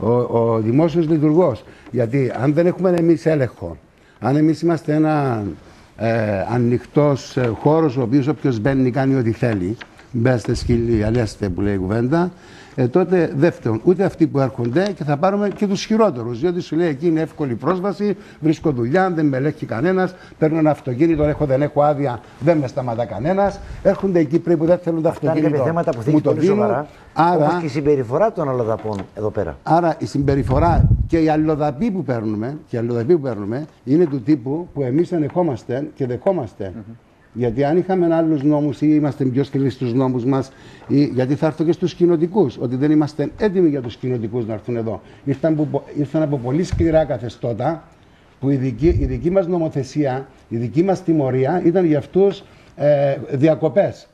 ο, ο δημόσιος λειτουργός. Γιατί αν δεν έχουμε εμείς έλεγχο, αν εμείς είμαστε ένα ε, ανοιχτός ε, χώρος, ο οποίος όποιος μπαίνει κάνει ό,τι θέλει, μπέστε σκύλοι, αλέστε που λέει η κουβέντα, ε, τότε δεύτερον, ούτε αυτοί που έρχονται και θα πάρουμε και τους χειρότερους. Διότι σου λέει εκεί είναι εύκολη πρόσβαση, βρίσκω δουλειά, δεν με ελέγχει κανένας, παίρνω ένα αυτοκίνητο, έχω, δεν έχω άδεια, δεν με σταματά κανένας. Έρχονται εκεί πριν που δεν θέλουν τα αυτοκίνητα. Αυτά είναι θέματα που θίγει πολύ σοβαρά. Άρα, και η συμπεριφορά των αλλοδαπών εδώ πέρα. Άρα η συμπεριφορά και οι αλλοδαποί που παίρνουμε, και οι αλλοδαποί που παίρνουμε είναι του τύπου που εμείς ανεχόμαστε και δεχόμαστε. Mm -hmm. Γιατί αν είχαμε άλλους νόμους ή είμαστε πιο σκληροί στους νόμους μας, γιατί θα έρθω και στους κοινοτικούς, ότι δεν είμαστε έτοιμοι για τους κοινοτικούς να έρθουν εδώ. Ήρθαν, που, ήρθαν από πολύ σκληρά καθεστώτα, που η δική, η δική μας νομοθεσία, η δική μας τιμωρία ήταν για αυτούς ε, διακοπές.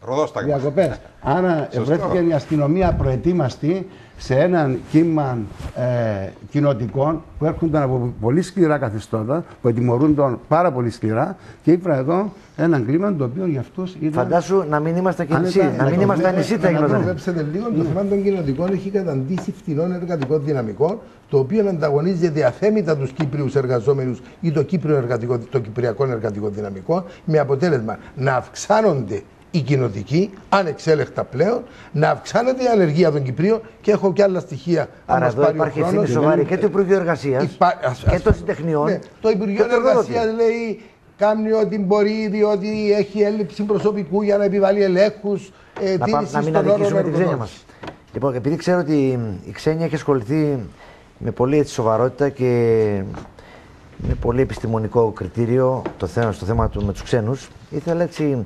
Διακοπές. Άρα βρέθηκε η αστυνομία προετοίμαστη σε έναν κύμα ε, κοινοτικών που έρχονταν από πολύ σκληρά καθεστώτα, που ετοιμορούνταν πάρα πολύ σκληρά και ήρθαν εδώ έναν κλίμα το οποίο για αυτού ήταν. Φαντάσου να μην είμαστε και νησί. Να μην είμαστε νησί θα γινόταν. Αν βλέπετε λίγο, το θέμα των κοινοτικών έχει καταντήσει φθηνών εργατικών δυναμικών, το οποίο ανταγωνίζει διαθέμητα τους Κύπριους εργαζόμενους ή το, Κύπριο εργατικό, το Κυπριακό εργατικό δυναμικό, με αποτέλεσμα να αυξάνονται οι κοινοτικοί, ανεξέλεκτα πλέον, να αυξάνεται η ανεργία των Κυπρίων και έχω και άλλα στοιχεία. Άρα εδώ υπάρχει ευθύνη σοβαρή και του Υπουργείου Εργασίας και των συντεχνιών. Ναι, το Υπουργείο Εργασίας λέει κάνει ό,τι μπορεί, διότι έχει έλλειψη προσωπικού για να επιβάλλει ελέγχους. Ε, να, να μην αδικήσουμε την ξένια μας. Λοιπόν, επειδή ξέρω ότι η ξένια έχει ασχοληθεί με πολύ έτσι, σοβαρότητα και με πολύ επιστημονικό κριτήριο το θέμα, στο θέμα του με τους ξένους, ήθελα έτσι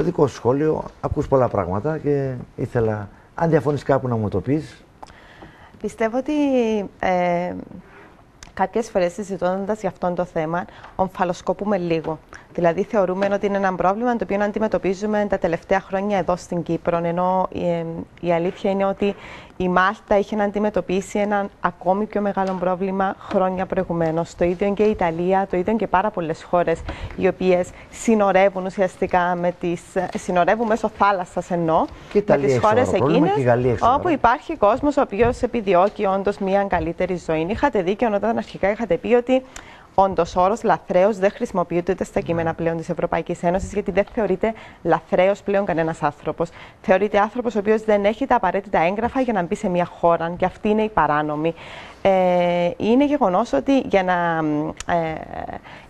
το δικό σου σχόλιο. Ακούς πολλά πράγματα και ήθελα, αν διαφωνείς κάπου να μου το πεις. Πιστεύω ότι ε, κάποιες φορές συζητώντας για αυτό το θέμα, ομφαλοσκοπούμε λίγο. Δηλαδή, θεωρούμε ότι είναι ένα πρόβλημα το οποίο αντιμετωπίζουμε τα τελευταία χρόνια εδώ στην Κύπρο. Ενώ η, η αλήθεια είναι ότι η Μάλτα είχε να αντιμετωπίσει ένα ακόμη πιο μεγάλο πρόβλημα χρόνια προηγουμένως. Το ίδιο και η Ιταλία, το ίδιο και πάρα πολλές χώρες οι οποίες συνορεύουν ουσιαστικά με τις. συνορεύουν μέσω θάλασσας ενώ και με τις χώρες εκείνες όπου υπάρχει κόσμος ο οποίος επιδιώκει όντως μια καλύτερη ζωή. Είχατε δίκιο όταν αρχικά είχατε πει ότι Όντως, ο όρος λαθρέο δεν χρησιμοποιείται ούτε στα κείμενα πλέον της Ευρωπαϊκής Ένωσης, γιατί δεν θεωρείται λαθρέο πλέον κανένας άνθρωπος. Θεωρείται άνθρωπος ο οποίος δεν έχει τα απαραίτητα έγγραφα για να μπει σε μια χώρα, και αυτή είναι η παράνομη. Ε, είναι γεγονός ότι για να, ε,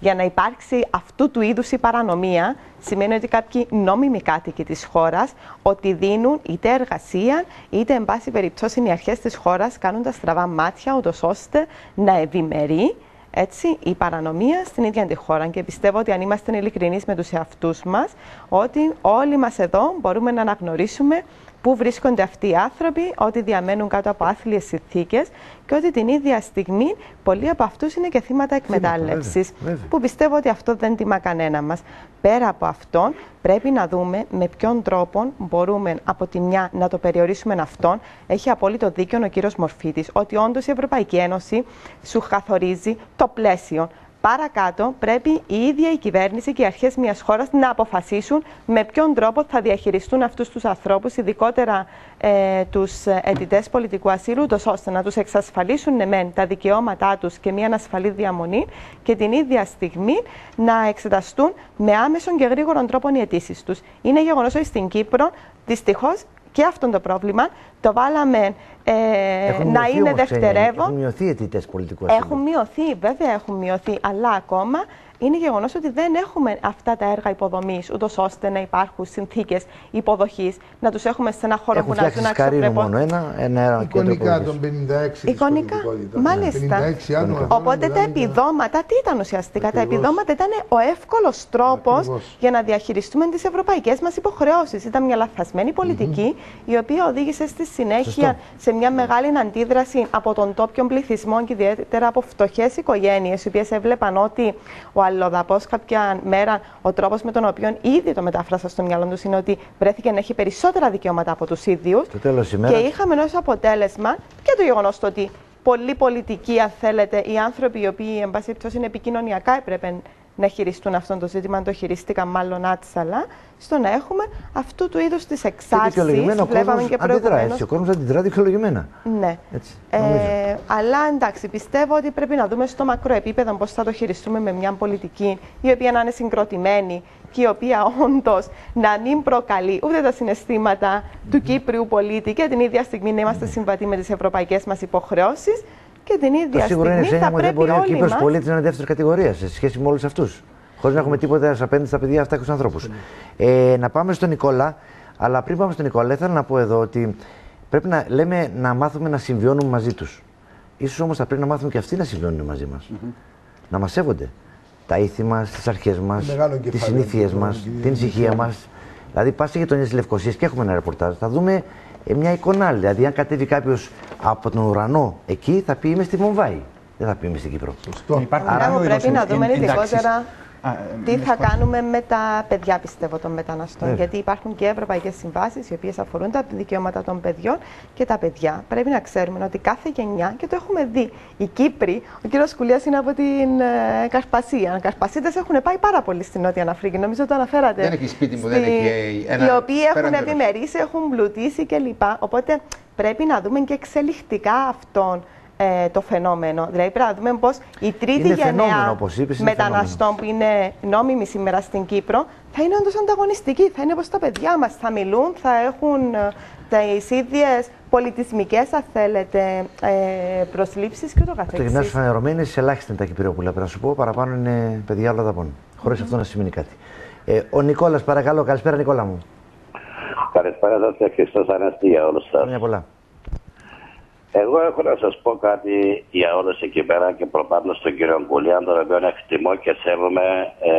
για να υπάρξει αυτού του είδους η παρανομία, σημαίνει ότι κάποιοι νόμιμοι κάτοικοι της χώρας ότι δίνουν είτε εργασία, είτε εν πάση περιπτώσει οι αρχές της χώρας κάνουν τα στραβά μάτια, ούτως ώστε να ευημερεί έτσι, η παρανομία στην ίδια τη χώρα. Και πιστεύω ότι αν είμαστε ειλικρινείς με τους εαυτούς μας, ότι όλοι μας εδώ μπορούμε να αναγνωρίσουμε πού βρίσκονται αυτοί οι άνθρωποι, ότι διαμένουν κάτω από άθλιες συνθήκες και ότι την ίδια στιγμή πολλοί από αυτούς είναι και θύματα εκμετάλλευσης. Που πιστεύω ότι αυτό δεν τιμά κανένα μας. Πέρα από αυτό, πρέπει να δούμε με ποιον τρόπο μπορούμε από τη μια να το περιορίσουμε αυτόν. Έχει απόλυτο δίκιο ο κύριος Μορφίτη ότι όντως η Ευρωπαϊκή Ένωση σου καθορίζει το πλαίσιο. Παρακάτω, πρέπει η ίδια η κυβέρνηση και οι αρχές μιας χώρας να αποφασίσουν με ποιον τρόπο θα διαχειριστούν αυτούς τους ανθρώπους, ειδικότερα ε, τους αιτητές πολιτικού ασύλου, ώστε να τους εξασφαλίσουν ναι, μεν τα δικαιώματά τους και μια ασφαλή διαμονή και την ίδια στιγμή να εξεταστούν με άμεσον και γρήγορον τρόπο οι αιτήσεις τους. Είναι γεγονός ότι στην Κύπρο δυστυχώς και αυτό το πρόβλημα το βάλαμε ε, να είναι δευτερεύον. Έχουν μειωθεί οι αιτητές πολιτικού Έχουν μειωθεί, βέβαια έχουν μειωθεί, αλλά ακόμα είναι γεγονός ότι δεν έχουμε αυτά τα έργα υποδομής, ούτως ώστε να υπάρχουν συνθήκες υποδοχής, να τους έχουμε σε ένα χώρο Έχουν που να ζουν αξιοπρεπώ. μόνο ένα, ένα Εικονικά των 56 Εικονικά, μάλιστα. 56 άνω, Οπότε τα επιδόματα, τι ήταν ουσιαστικά, Ακριβώς. τα επιδόματα ήταν ο εύκολος τρόπος για να διαχειριστούμε τις ευρωπαϊκές μας υποχρεώσεις. Ήταν μια λαθασμένη πολιτική, mm -hmm. η οποία οδήγησε στη συνέχεια Σωστό. σε μια μεγάλη αντίδραση από τον τόπιο πληθυσμό και ιδιαίτερα από φτωχές οικογένειες, οι οποίες έβλεπαν ότι ο αλλοδαπό κάποια μέρα ο τρόπος με τον οποίο ήδη το μετάφρασα στο μυαλό του είναι ότι βρέθηκε να έχει περισσότερα δικαιώματα από τους ίδιους. Και είχαμε ω αποτέλεσμα και το γεγονός ότι πολλοί πολιτικοί, αν θέλετε, οι άνθρωποι οι οποίοι, εν πάση περιπτώσει, είναι επικοινωνιακά έπρεπε να χειριστούν αυτό το ζήτημα, το χειριστήκαν μάλλον άτσαλα, στο να έχουμε αυτού του είδους τις εξάρτησει. Βλέπαμε και προηγουμένως. Ο κόσμος αντιδρά δικαιολογημένα. Ναι. Έτσι, ε, αλλά εντάξει, πιστεύω ότι πρέπει να δούμε στο μακρό επίπεδο πώς θα το χειριστούμε με μια πολιτική η οποία να είναι συγκροτημένη και η οποία όντως να μην προκαλεί ούτε τα συναισθήματα του Κύπριου πολίτη και την ίδια στιγμή να είμαστε συμβατοί με τις ευρωπαϊκές μας υποχρεώσεις. Και την ίδια το στιγμή είναι θα πρέπει δεν μπορεί ο Κύπρος μας... πολίτης να είναι δεύτερης κατηγορίας σε σχέση με όλους αυτούς. Χωρίς να έχουμε τίποτα απέναντι στα παιδιά αυτά και στους ανθρώπους. Ε, να πάμε στον Νικόλα, αλλά πριν πάμε στον Νικόλα, ήθελα να πω εδώ ότι πρέπει να λέμε να μάθουμε να συμβιώνουμε μαζί τους. Ίσως όμως θα πρέπει να μάθουμε και αυτοί να συμβιώνουν μαζί μας. Να μας σέβονται. Τα ήθη μας, τις αρχές μας, τις συνήθειες μας, την ησυχία μας. Δηλαδή, πας σε γειτονιές της Λευκοσίας και έχουμε ένα ρεπορτάζ. Θα δούμε ε, μια εικόνα Δηλαδή, αν κατέβει κάποιος από τον ουρανό εκεί, θα πει είμαι στη Βομβάη. Δεν θα πει είμαι στην Κύπρο. Σωστό. Άρα πρέπει να δούμε ειδικότερα ε, τι θα κάνουμε με τα παιδιά, πιστεύω, των μεταναστών. Γιατί υπάρχουν και ευρωπαϊκές συμβάσεις οι οποίες αφορούν τα δικαιώματα των παιδιών και τα παιδιά. Πρέπει να ξέρουμε ότι κάθε γενιά, και το έχουμε δει, οι Κύπροι, ο κύριος Κουλία είναι από την ε, Καρπασία. Οι Καρπασίτες έχουν πάει πάρα πολύ στην Νότια Αφρική. Νομίζω το αναφέρατε. Δεν έχει σπίτι μου, δεν έχει ένα. Οι οποίοι έχουν ευημερήσει, έχουν πλουτίσει κλπ. Οπότε πρέπει να δούμε και εξελιχτικά αυτόν ε, το φαινόμενο. Δηλαδή πρέπει να δούμε πώς η τρίτη είναι γενναία μεταναστών που είναι νόμιμη σήμερα στην Κύπρο θα είναι όντως ανταγωνιστική. Θα είναι όπως τα παιδιά μας. Θα μιλούν, θα έχουν ε, τις ίδιες πολιτισμικές, αν θέλετε, ε, προσλήψεις και το καθεξής. Το γυμνάσιο φανερωμένο σε ελάχιστα είναι τα Κυπριόπουλα. Πρέπει να σου πω, παραπάνω είναι παιδιά όλα τα πόνου. Χωρίς mm -hmm. αυτό να σημαίνει κάτι. Ε, ο Νικόλας, παρακαλώ, καλησπέρα, Νικόλα μου. Καλησπέρα σας και Χριστός Ανέστη για όλους σας. πολλά. Εγώ έχω να σας πω κάτι για όλους εκεί πέρα και προπάνω στον κύριο Κουλιάν, τον οποίο εκτιμώ και σέβομαι ε,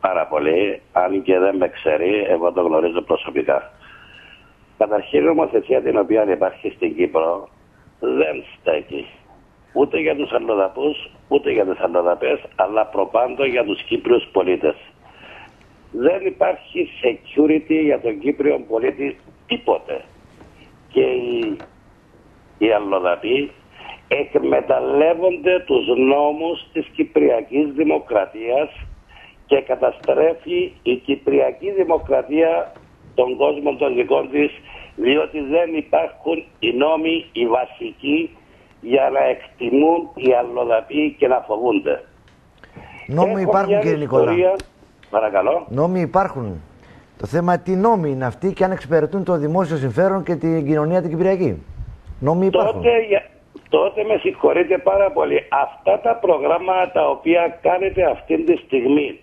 πάρα πολύ, αν και δεν με ξέρει, εγώ το γνωρίζω προσωπικά. Καταρχήν η νομοθεσία την οποία υπάρχει στην Κύπρο δεν στέκει ούτε για τους αλλοδαπούς, ούτε για τις αλλοδαπές, αλλά προπάντων για τους Κύπριους πολίτες. Δεν υπάρχει security για τον Κύπριο πολίτη τίποτε. Και η οι αλλοδαποί εκμεταλλεύονται τους νόμους της Κυπριακής Δημοκρατίας και καταστρέφει η Κυπριακή Δημοκρατία των κόσμων των δικών της διότι δεν υπάρχουν οι νόμοι οι βασικοί για να εκτιμούν οι αλλοδαποί και να φοβούνται. Νόμοι υπάρχουν κύριε Νικόλα. Παρακαλώ. Νόμοι υπάρχουν. Το θέμα τι νόμοι είναι αυτοί και αν εξυπηρετούν το δημόσιο συμφέρον και την κοινωνία την Κυπριακή. Νόμοι Τότε, τότε με συγχωρείτε πάρα πολύ. Αυτά τα προγράμματα τα οποία κάνετε αυτή τη στιγμή,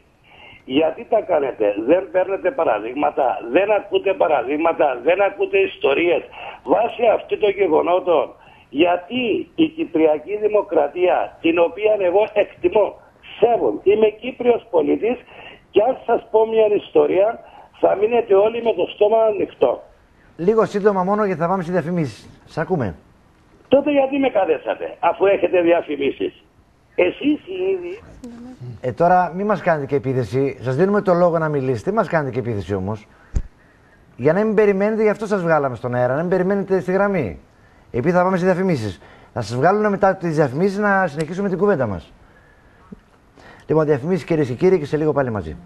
γιατί τα κάνετε, δεν παίρνετε παραδείγματα, δεν ακούτε παραδείγματα, δεν ακούτε ιστορίες. Βάσει αυτή των γεγονότων, γιατί η Κυπριακή Δημοκρατία, την οποία εγώ εκτιμώ, σέβομαι, είμαι Κύπριος πολίτης και αν σας πω μια ιστορία, θα μείνετε όλοι με το στόμα ανοιχτό. Λίγο σύντομα μόνο γιατί θα πάμε στη διαφημίσεις. Σα ακούμε. Τότε γιατί με καλέσατε, αφού έχετε διαφημίσεις; Εσείς οι ίδιοι. Ε, τώρα μην μας κάνετε και επίθεση. Σας δίνουμε το λόγο να μιλήσετε. Μην μας κάνετε και επίθεση όμως; Για να μην περιμένετε, γι' αυτό σας βγάλαμε στον αέρα. Να μην περιμένετε στη γραμμή. Επειδή θα πάμε στις διαφημίσεις. Να σας βγάλουν μετά τις διαφημίσεις να συνεχίσουμε την κουβέντα μας. Λοιπόν, διαφημίσεις κυρίες και κύριοι και σε λίγο πάλι μαζί.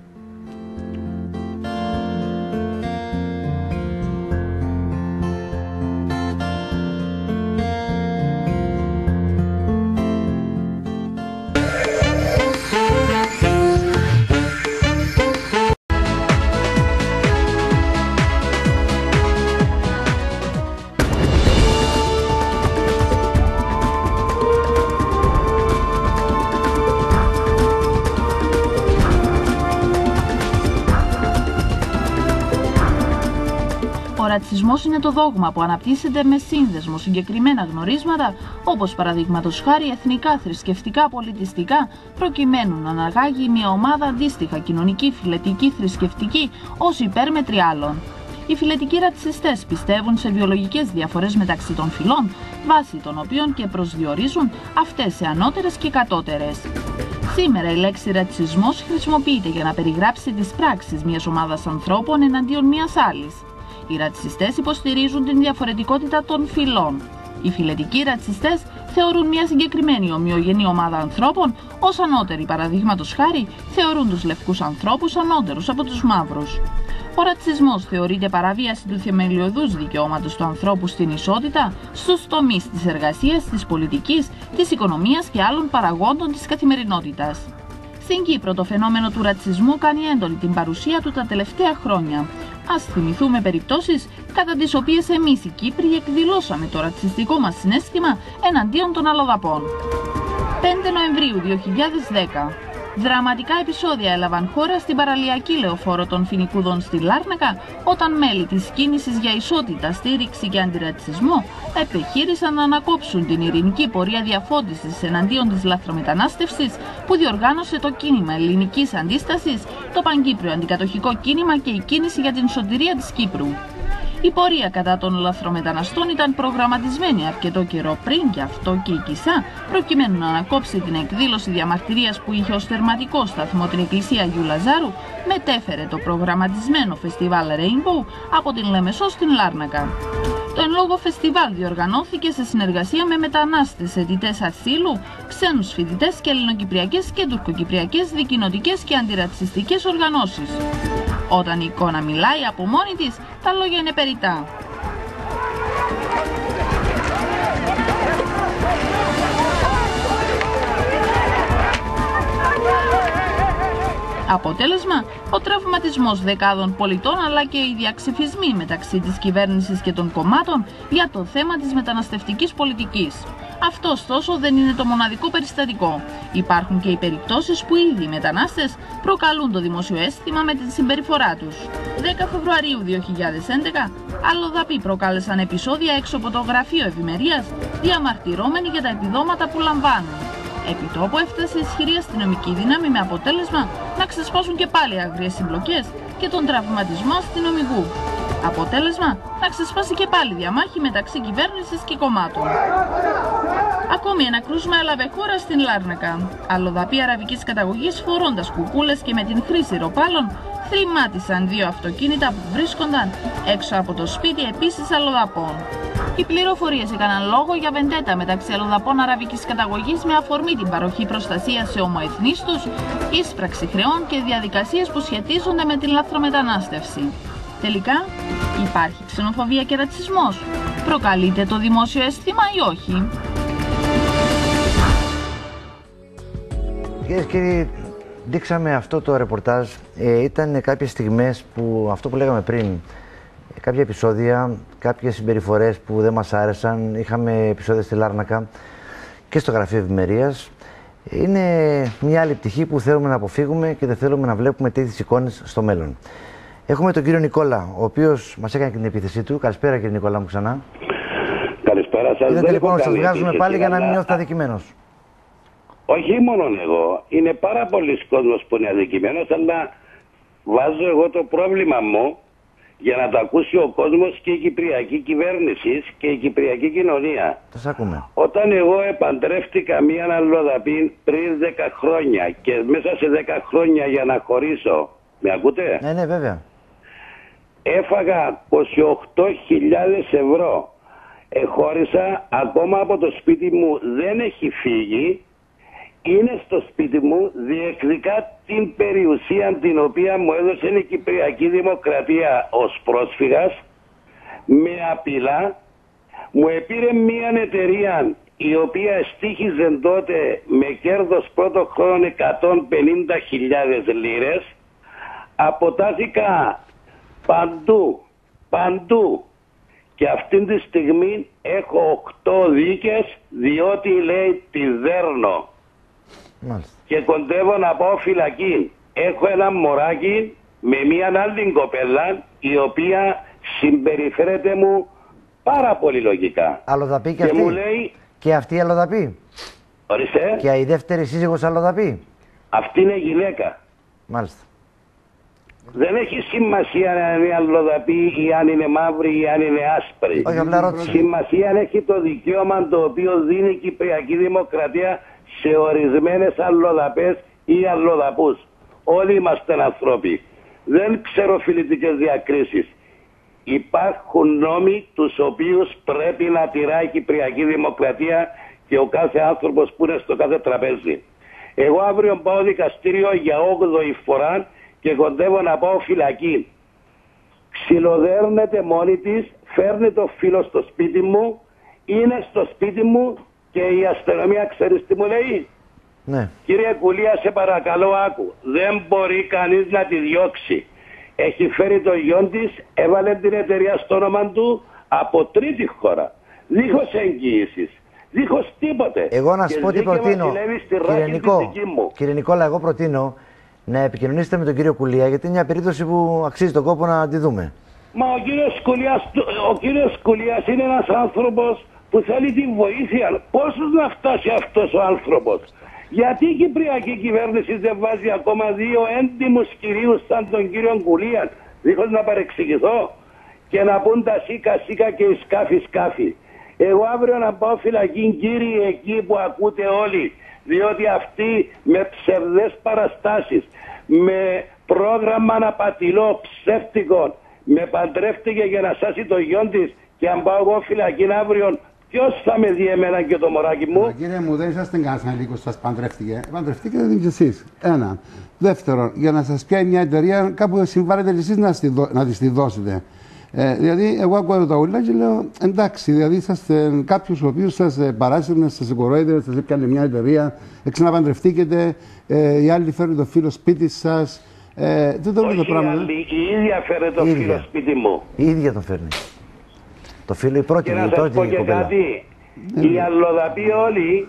Είναι το δόγμα που αναπτύσσεται με σύνδεσμο συγκεκριμένα γνωρίσματα, όπως παραδείγματος χάρη εθνικά, θρησκευτικά, πολιτιστικά, προκειμένου να αναγάγει μια ομάδα αντίστοιχα κοινωνική, φιλετική, θρησκευτική, ως υπέρμετρη άλλων. Οι φιλετικοί ρατσιστές πιστεύουν σε βιολογικές διαφορές μεταξύ των φυλών, βάσει των οποίων και προσδιορίζουν αυτές σε ανώτερες και κατώτερες. Σήμερα η λέξη ρατσισμός χρησιμοποιείται για να περιγράψει τις πράξεις μιας ομάδας ανθρώπων εναντίον μιας άλλης. Οι ρατσιστές υποστηρίζουν την διαφορετικότητα των φυλών. Οι φιλετικοί ρατσιστές θεωρούν μια συγκεκριμένη ομοιογενή ομάδα ανθρώπων ως ανώτεροι. Παραδείγματος χάρη, θεωρούν τους λευκούς ανθρώπους ανώτερους από τους μαύρους. Ο ρατσισμός θεωρείται παραβίαση του θεμελιωδούς δικαιώματος του ανθρώπου στην ισότητα στους τομείς της εργασίας, της πολιτικής, της οικονομίας και άλλων παραγόντων της καθημερινότητας. Στην Κύπρο το φαινόμενο του ρατσισμού κάνει έντονη την παρουσία του τα τελευταία χρόνια. Α θυμηθούμε περιπτώσεις κατά τις οποίες εμείς οι Κύπροι εκδηλώσαμε το ρατσιστικό μας συνέστημα εναντίον των αλλοδαπών. 5 Νοεμβρίου 2010 Δραματικά επεισόδια έλαβαν χώρα στην παραλιακή λεωφόρο των Φινικούδων στη Λάρνακα, όταν μέλη της κίνησης για ισότητα, στήριξη και αντιρατσισμό επιχείρησαν να ανακόψουν την ειρηνική πορεία διαφώτισης εναντίον της λαθρομετανάστευσης που διοργάνωσε το κίνημα ελληνικής αντίστασης, το Παγκύπριο Αντικατοχικό Κίνημα και η κίνηση για την σωτηρία της Κύπρου. Η πορεία κατά των λαθρομεταναστών ήταν προγραμματισμένη αρκετό καιρό πριν και αυτό και η Κισά, προκειμένου να ανακόψει την εκδήλωση διαμαρτυρίας που είχε ως θερματικό σταθμό την εκκλησία Γιου Λαζάρου, μετέφερε το προγραμματισμένο φεστιβάλ Rainbow από την Λεμεσό στην Λάρνακα. Το εν λόγω φεστιβάλ διοργανώθηκε σε συνεργασία με μετανάστες αιτητές ασύλου, ξένους φοιτητές και ελληνοκυπριακές και τουρκοκυπριακές δικοινοτικές και αντιρατσιστικές οργανώσεις. Όταν η εικόνα μιλάει από μόνη της, τα λόγια είναι περιτά. Αποτέλεσμα, ο τραυματισμός δεκάδων πολιτών αλλά και οι διαξυφισμοί μεταξύ της κυβέρνησης και των κομμάτων για το θέμα της μεταναστευτικής πολιτικής. Αυτό ωστόσο δεν είναι το μοναδικό περιστατικό. Υπάρχουν και οι περιπτώσεις που ήδη οι μετανάστες προκαλούν το δημόσιο αίσθημα με τη συμπεριφορά τους. 10 Φεβρουαρίου 2011, αλλοδαποί προκάλεσαν επεισόδια έξω από το Γραφείο Ευημερίας, διαμαρτυρώμενοι για τα επιδόματα που λαμβάνουν. Επί τόπου έφτασε ισχυρή αστυνομική δύναμη με αποτέλεσμα να ξεσπάσουν και πάλι αγριές συμπλοκές και τον τραυματισμό αστυνομικού. Αποτέλεσμα να ξεσπάσει και πάλι διαμάχη μεταξύ κυβέρνησης και κομμάτων. Ακόμη ένα κρούσμα έλαβε χώρα στην Λάρνακα. Αλλοδαποί αραβικής καταγωγής φορώντας κουκούλες και με την χρήση ροπάλων θρημάτισαν δύο αυτοκίνητα που βρίσκονταν έξω από το σπίτι επίσης αλλοδαπών. Οι πληροφορίες έκαναν λόγο για βεντέτα μεταξύ αλλοδαπών αραβικής καταγωγής με αφορμή την παροχή προστασίας σε ομοεθνίστους, ίσπραξη χρεών και διαδικασίες που σχετίζονται με την λαθρομετανάστευση. Τελικά, υπάρχει ξενοφοβία και ρατσισμός. Προκαλείται το δημόσιο αίσθημα ή όχι; Κυρίες και κύριοι, δείξαμε αυτό το ρεπορτάζ. Ε, ήταν κάποιες στιγμές που αυτό που λέγαμε πριν, κάποια επεισόδια, κάποιες συμπεριφορές που δεν μας άρεσαν. Είχαμε επεισόδια στη Λάρνακα και στο Γραφείο Ευημερίας. Είναι μια άλλη πτυχή που θέλουμε να αποφύγουμε και δεν θέλουμε να βλέπουμε τέτοιες εικόνες στο μέλλον. Έχουμε τον κύριο Νικόλα, ο οποίος μας έκανε και την επίθεσή του. Καλησπέρα, κύριε Νικόλα μου ξανά. Καλησπέρα σας. Είδατε λοιπόν, σας βγάζουμε πάλι για να μην νιώθετε αδικημένος. Όχι μόνο εγώ. Είναι πάρα πολλοί κόσμος που είναι αδικημένος, αλλά βάζω εγώ το πρόβλημα μου για να το ακούσει ο κόσμος και η κυπριακή κυβέρνηση και η κυπριακή κοινωνία. Θα ακούμε. Όταν εγώ επαντρεύτηκα μία αλλοδαπή πριν 10 χρόνια και μέσα σε 10 χρόνια για να χωρίσω. Με ακούτε; Ναι, ναι, βέβαια έφαγα 28.000 ευρώ. Εχώρισα ακόμα από το σπίτι μου δεν έχει φύγει. Είναι στο σπίτι μου διεκδικά την περιουσία την οποία μου έδωσε η Κυπριακή Δημοκρατία ως πρόσφυγας με απειλά. Μου επήρε μια εταιρεία η οποία στήχιζε τότε με κέρδος πρώτο χρόνο 150.000 λίρες. Αποτάθηκα Παντού, παντού. Και αυτή τη στιγμή έχω 8 δίκες διότι λέει τη δέρνω. Και κοντεύω να πάω φυλακή. Έχω ένα μωράκι με μια άλλη κοπέλα η οποία συμπεριφέρεται μου πάρα πολύ λογικά. Αλλοδαπή και, και αυτή; Μου λέει... Και αυτή αλλοδαπή. Ορίστε. Και η δεύτερη σύζυγος αλλοδαπή. Αυτή είναι γυναίκα. Μάλιστα. Δεν έχει σημασία αν είναι αλλοδαπή ή αν είναι μαύρη ή αν είναι άσπρη. Όχι, απλά ρώτησα. Σημασία έχει το δικαίωμα το οποίο δίνει η Κυπριακή Δημοκρατία σε ορισμένες αλλοδαπές ή αλλοδαπούς. Όλοι είμαστε άνθρωποι. Δεν ξέρω φιλητικέ διακρίσεις. υπάρχουν νόμοι τους οποίους πρέπει να τηράει η Κυπριακή Δημοκρατία και ο κάθε άνθρωπος που είναι στο κάθε τραπέζι. Εγώ αύριο πάω δικαστήριο για 8η φορά και κοντεύω να πάω φυλακή. Ξυλοδέρνεται μόνη της, φέρνει το φίλο στο σπίτι μου, είναι στο σπίτι μου και η αστυνομία ξέρεις τι μου λέει; Ναι. Κύριε Κουλία, σε παρακαλώ άκου. Δεν μπορεί κανείς να τη διώξει. Έχει φέρει το γιο της, έβαλε την εταιρεία στο όνομα του από τρίτη χώρα. Δίχως εγγύησης. Δίχως τίποτε. Εγώ να Και σου πω τι δίκαιμα προτείνω. ζηλεύει στη Κύριε, ράκη τη Νικό, δική μου. κύριε Νικόλα, εγώ προτείνω να επικοινωνήσετε με τον κύριο Κουλία γιατί είναι μια περίπτωση που αξίζει τον κόπο να τη δούμε. Μα ο κύριος Κουλιάς, ο κύριος Κουλιάς είναι ένας άνθρωπος που θέλει τη βοήθεια. Πόσους να φτάσει αυτός ο άνθρωπος; Γιατί η Κυπριακή κυβέρνηση δεν βάζει ακόμα δύο έντιμους κυρίους σαν τον κύριο Κουλίας, δίχως να παρεξηγηθώ και να πούν τα σίκα σίκα και οι σκάφη σκάφη. Εγώ αύριο να πάω φυλακή κύριοι εκεί που ακούτε όλοι, διότι αυτοί με ψευδές παραστάσεις, με πρόγραμμα απατηλό, ψεύτικο, με παντρεύτηκε για να σάσει το γιο της και αν πάω εγώ φυλακή αύριο, ποιος θα με δει εμένα και το μωράκι μου; Μα, Κύριε μου, δεν είσαστε κανένα ανήλικο που σας παντρεύτηκε. Παντρευτήκατε την εσείς. Ένα. Δεύτερον, για να σας πιάει μια εταιρεία, κάπου συμβάλλετε εσείς να, στη δω- να της τη δώσετε. Ε, δηλαδή, εγώ ακούω τα ούλα και λέω εντάξει, δηλαδή είσαστε κάποιο ο οποίο σας παράσυρνε, σας κορόιδε, σας έπιανε μια εταιρεία, ε, ξαναπαντρευτήκετε, ε, οι άλλοι φέρνουν το φίλο σπίτι σας. Ε, δεν το Όχι το πράγμα. η ε. άλλη, η ίδια φέρε το Η ίδια. φίλο σπίτι μου. Η ίδια τον φέρνει. Το φίλο η πρώτη, Και να η σας πρώτη πω και κοπέλα. κάτι. Οι αλλοδαποί όλοι, οι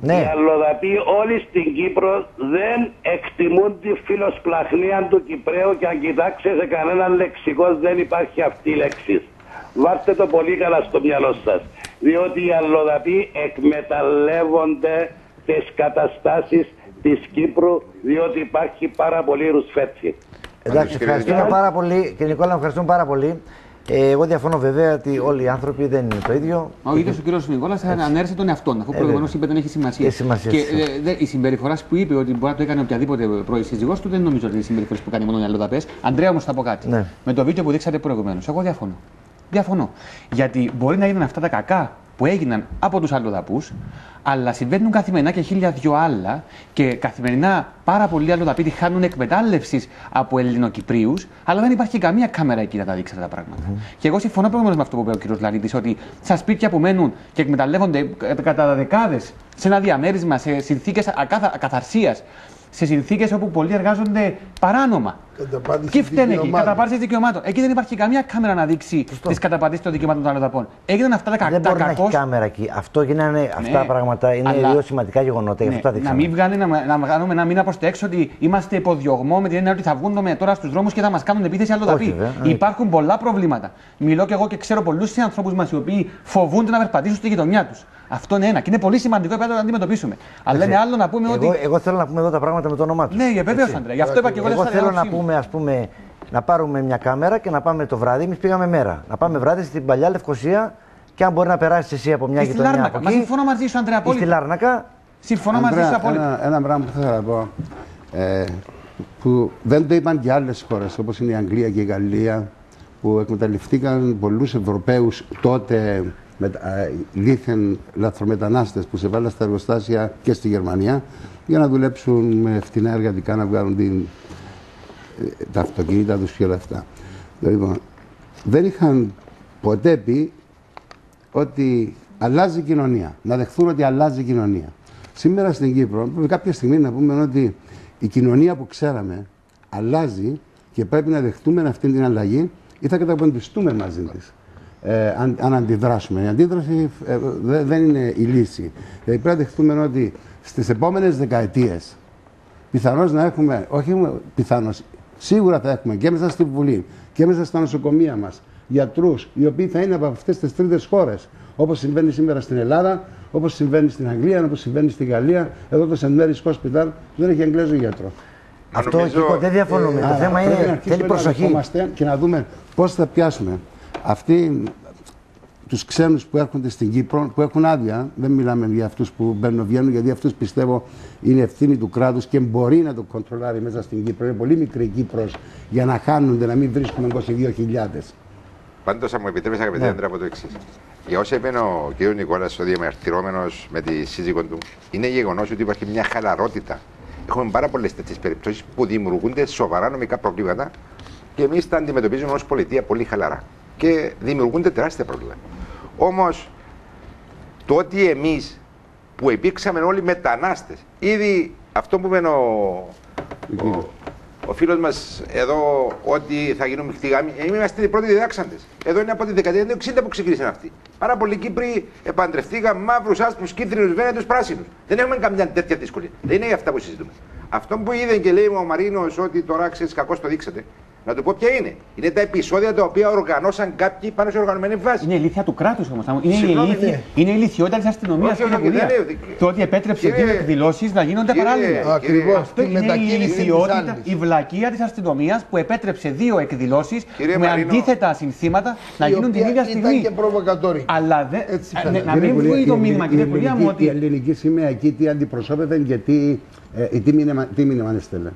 Ναι, αλλοδαποί όλοι στην Κύπρο δεν εκτιμούν τη φιλοσπλαχνία του Κυπραίου και αν κοιτάξετε σε κανένα λεξικός δεν υπάρχει αυτή η λέξη. Βάστε το πολύ καλά στο μυαλό σας. Διότι οι αλλοδαποί εκμεταλλεύονται τις καταστάσεις της Κύπρου διότι υπάρχει πάρα πολύ ρουσφέτσι. εντάξει, κύριε ευχαριστούμε Νικόλα. πάρα πολύ. Κύριε Νικόλα, ευχαριστούμε πάρα πολύ. Ε, εγώ διαφωνώ βέβαια ότι όλοι οι άνθρωποι δεν είναι το ίδιο. Ο ίδιος ο κ. Νικόλας ανέρεσε τον εαυτό του, αφού Ε, προηγουμένως βέβαια. είπε δεν έχει σημασία. Έχει σημασία, και σωστά. ε, δε- η συμπεριφοράς που είπε ότι μπορεί να το έκανε οποιαδήποτε πρώην σύζυγός του δεν νομίζω ότι είναι συμπεριφορές που κάνει μόνο οι αλλοδαπέ. Αντρέα, όμως θα πω κάτι. Ναι. Με το βίντεο που δείξατε προηγουμένως, εγώ διαφωνώ. Διαφωνώ. Γιατί μπορεί να έγιναν αυτά τα κακά που έγιναν από τους αλλοδαπού, αλλά συμβαίνουν καθημερινά και χίλια δυο άλλα και καθημερινά πάρα πολλοί αλλοδαποί τη χάνουν εκμετάλλευσης από Ελληνοκυπρίους, αλλά δεν υπάρχει καμία κάμερα εκεί να τα δείξετε τα πράγματα. Και εγώ συμφωνώ προηγουμένω με αυτό που είπε ο κ. Λαλίτη, ότι στα σπίτια που μένουν και εκμεταλλεύονται κα- κατά δεκάδες σε ένα διαμέρισμα, σε συνθήκες ακαθαρσίας, σε συνθήκες όπου πολλοί εργάζονται παράνομα. Καταπάτηση Και φταίνε εκεί, δικαιωμάτων. καταπάτηση δικαιωμάτων. Εκεί δεν υπάρχει καμία κάμερα να δείξει τις καταπατήσεις των δικαιωμάτων των αλλοδαπών. Έγιναν αυτά τα, κα- Δεν τα μπορεί να έχει κακώς- κάμερα εκεί. Αυτό γίνανε, αυτά Ναι, τα πράγματα είναι αλλά- δύο σημαντικά γεγονότα. Γι' Ναι, αυτό τα να δείξαμε. μην βγάλει, να, να βγάλουμε ένα μήνα προς τα έξω ότι είμαστε υποδιωγμό με την έννοια ότι θα βγουν με τώρα στους δρόμους και θα μας κάνουν επίθεση αλλοδαπή. Όχι, βέβαια. Υπάρχουν πολλά προβλήματα. Μιλώ και εγώ και ξέρω πολλούς ανθρώπου μας οι οποίοι φοβούνται να περπατήσουν στη γειτονιά τους. Αυτό είναι ένα και είναι πολύ σημαντικό πρέπει να το αντιμετωπίσουμε. Αλλά είναι άλλο να πούμε εγώ, ότι. εγώ θέλω να πούμε εδώ τα πράγματα με το όνομά τους. Ναι, βεβαίως, Αντρέα. Γι' αυτό είπα και εγώ δεν Εγώ θα θέλω λέω να άποψή μου. πούμε, ας πούμε, να πάρουμε μια κάμερα και να πάμε το βράδυ. Εμείς πήγαμε μέρα. Να πάμε βράδυ στην παλιά Λευκοσία και αν μπορεί να περάσεις εσύ από μια Και στη γειτονιά. Λάρνακα. από Μα εκεί, συμφωνώ μαζί σου, Αντρέα. ή στη Απόλυτα. Λάρνακα. Συμφωνώ μαζί σου Ανδρέα, απόλυτα. ένα, ένα πράγμα που θέλω να πω. Ε, που δεν το είπαν και άλλες χώρες όπως είναι η Αγγλία και η Γαλλία που εκμεταλλευτήκαν πολλούς Ευρωπαίους τότε με, ε, δίθεν λαθρομετανάστες που σε βάλαν στα εργοστάσια και στη Γερμανία για να δουλέψουν με φτηνά εργατικά να βγάλουν την, ε, τα αυτοκίνητα τους και όλα αυτά. Λοιπόν, δεν είχαν ποτέ πει ότι αλλάζει η κοινωνία. Να δεχθούν ότι αλλάζει η κοινωνία. Σήμερα στην Κύπρο, πρέπει κάποια στιγμή να πούμε ότι η κοινωνία που ξέραμε αλλάζει και πρέπει να δεχτούμε αυτή την αλλαγή ή θα καταποντιστούμε μαζί της. Ε, αν, αν αντιδράσουμε. Η αντίδραση ε, δε- δεν είναι η λύση. Δηλαδή πρέπει να δεχτούμε ότι στις επόμενες δεκαετίες πιθανώς να έχουμε, όχι πιθανώς, σίγουρα θα έχουμε και μέσα στη Βουλή και μέσα στα νοσοκομεία μας γιατρούς οι οποίοι θα είναι από αυτές τις τρίτες χώρες. Όπως συμβαίνει σήμερα στην Ελλάδα, όπως συμβαίνει στην Αγγλία, όπως συμβαίνει στη Γαλλία. Εδώ το St. Mary's Hospital δεν έχει Αγγλέζο γιατρό. Αυτό Νομίζω, Κίκο, δεν διαφωνούμε. το Άρα, θέμα πρέπει να είναι αρχίσουμε θέλει να προσοχή. δεχόμαστε και να δούμε πώς θα πιάσουμε. Αυτή τους ξένους που έρχονται στην Κύπρο, που έχουν άδεια. Δεν μιλάμε για αυτούς που μπαίνουν βγαίνουν, γιατί αυτούς πιστεύω είναι ευθύνη του κράτους και μπορεί να το κοντρολάρει μέσα στην Κύπρο. Είναι πολύ μικρή Κύπρος για να χάνονται, να μην βρίσκουμε 22.000. Πάντως, θα μου επιτρέψει, αγαπητέ ναι. Άντρα, από το εξής. Για όσα είπε ο κ. Νικόλας, ο διαμαρτυρόμενος με τη σύζυγό του, είναι γεγονός ότι υπάρχει μια χαλαρότητα. Έχουμε πάρα πολλές τέτοιες περιπτώσεις που δημιουργούνται σοβαρά νομικά προβλήματα και εμείς τα αντιμετωπίζουμε ως πολιτεία πολύ χαλαρά. Και δημιουργούνται τεράστια προβλήματα. Όμως, το ότι εμείς που υπήρξαμε όλοι μετανάστες, ήδη αυτό που είπε ο, ο, ο φίλος μας εδώ ότι θα γίνουμε χτυγάμι, εμεί είμαστε οι πρώτοι διδάξαντες. Εδώ είναι από τη δεκαετία του 60 που ξεκίνησαν αυτοί. Πάρα πολλοί Κύπροι επαντρευτήκαν μαύρους, άσπρους, κίτρινους, βένετους, πράσινους. Δεν έχουμε καμιά τέτοια δυσκολία. Δεν είναι για αυτά που συζητούμε. Αυτό που είδε και λέει ο Μαρίνος ότι τώρα ξέρεις κακώς το δείξατε. Να του πω ποια είναι. Είναι τα επεισόδια τα οποία οργανώσαν κάποιοι πάνω σε οργανωμένη βάση. Είναι η ηλίθεια του κράτους όμως. Είναι, η ηλίθεια, ναι. είναι η ηλικιότητα τη αστυνομία και Το ότι επέτρεψε δύο εκδηλώσεις να γίνονται παράλληλα. Ακριβώς. Αυτό είναι η ηλικιότητα, η βλακεία της αστυνομίας που επέτρεψε δύο εκδηλώσεις με αντίθετα συνθήματα να γίνουν την ίδια στιγμή. Ήταν και προβοκατόρικη. Αλλά ναι, να μην βγει το μήνυμα, κύριε Υπουργέ μου, ότι. Η ελληνική σημαία εκεί τι αντιπροσώπευε και τι μήνυμα έστελε.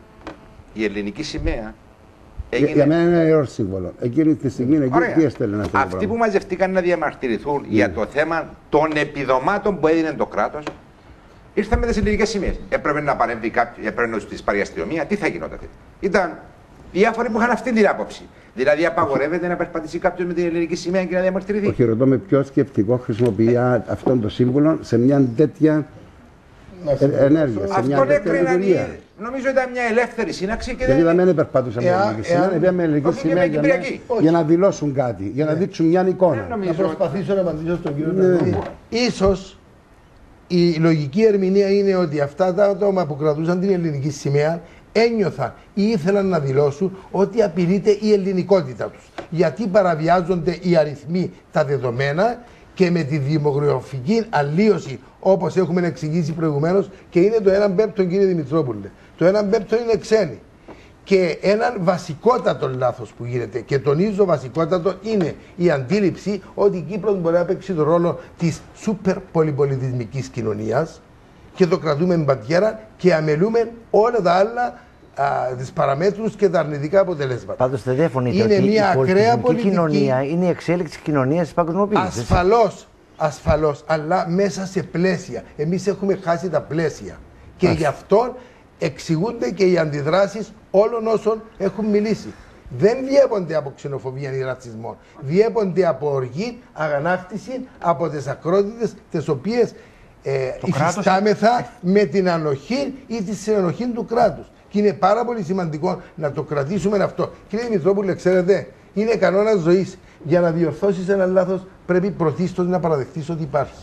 Η ελληνική σημαία Έγινε... Για μένα είναι ένα σύμβολο. Εκείνη τη στιγμή εκεί τι έστελνε αυτό. Αυτοί που μαζευτήκαν να διαμαρτυρηθούν mm. για το θέμα των επιδομάτων που έδινε το κράτος, ήρθαν με τις ελληνικέ σημαίε. Έπρεπε να παρέμβει κάποιος, έπρεπε να τους πάρει αστυνομία. Τι θα γινόταν. Ήταν διάφοροι που είχαν αυτή την άποψη. Δηλαδή, απαγορεύεται να περπατήσει κάποιος με την ελληνική σημαία και να διαμαρτυρηθεί. Όχι, ρωτώ με ποιο σκεπτικό χρησιμοποιεί αυτόν τον σύμβολο σε μια τέτοια ενέργεια. Αυτό έκριναν Νομίζω ήταν μια ελεύθερη σύναξη και δεν. Γιατί δεν περπατούσαν με ελληνική σημαία, με ελληνική σημαία για, για να δηλώσουν κάτι, για να ναι. δείξουν μια εικόνα. Να προσπαθήσω να απαντήσω στον κύριο ναι. σω η λογική ερμηνεία είναι ότι αυτά τα άτομα που κρατούσαν την ελληνική σημαία ένιωθαν ή ήθελαν να δηλώσουν ότι απειλείται η ελληνικότητα τους. Γιατί παραβιάζονται οι αριθμοί τα δεδομένα και με τη δημογραφική αλλίωση όπως έχουμε εξηγήσει προηγουμένως και είναι το 1 πέμπτο κύριε Δημητρόπουλε. Το 1 πέμπτο είναι ξένοι. Και έναν βασικότατο λάθος που γίνεται και τονίζω βασικότατο είναι η αντίληψη ότι η Κύπρος μπορεί να παίξει τον ρόλο της σούπερ πολυπολιτισμικής κοινωνίας και το κρατούμε μπατιέρα και αμελούμε όλα τα άλλα τις παραμέτρους και τα αρνητικά αποτελέσματα. Πάντως δεν διαφωνείτε είναι ότι μια η ακραία πολιτική κοινωνία είναι η εξέλιξη κοινωνίας της παγκοσμιοποίησης. Ασφαλώς, ασφαλώς, αλλά μέσα σε πλαίσια. Εμείς έχουμε χάσει τα πλαίσια. Και γι' αυτό εξηγούνται και οι αντιδράσεις όλων όσων έχουν μιλήσει. Δεν διέπονται από ξενοφοβία ή ρατσισμό. Διέπονται από οργή, αγανάκτηση, από τις ακρότητες τις οποίες ε, υφιστάμεθα με την ανοχή ή τη συνενοχή του κράτους. Και είναι πάρα πολύ σημαντικό να το κρατήσουμε αυτό. Κύριε Μητρόπουλε, ξέρετε, είναι κανόνας ζωής. Για να διορθώσεις ένα λάθος, πρέπει πρωτίστως να παραδεχτείς ότι υπάρχει.